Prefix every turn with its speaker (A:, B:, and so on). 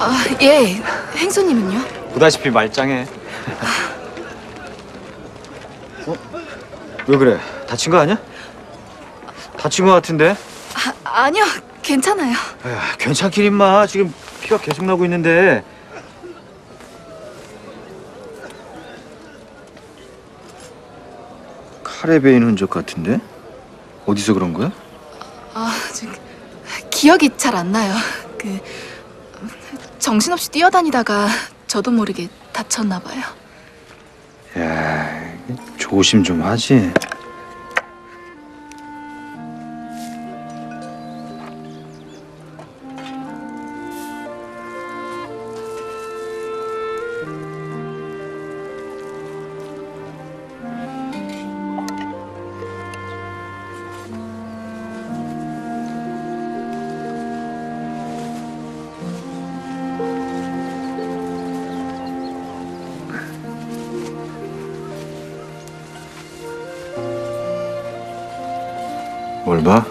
A: 아, 예. 행수님은요?
B: 보다시피 말짱해. 어? 왜 그래? 다친 거 아니야? 다친 거 같은데?
A: 아, 아니요. 괜찮아요.
B: 아, 괜찮긴 임마. 지금 피가 계속 나고 있는데. 칼에 베인 흔적 같은데? 어디서 그런 거야?
A: 아, 지금 기억이 잘 안 나요. 그 정신없이 뛰어다니다가 저도 모르게 다쳤나 봐요.
B: 야, 조심 좀 하지. 뭘 봐?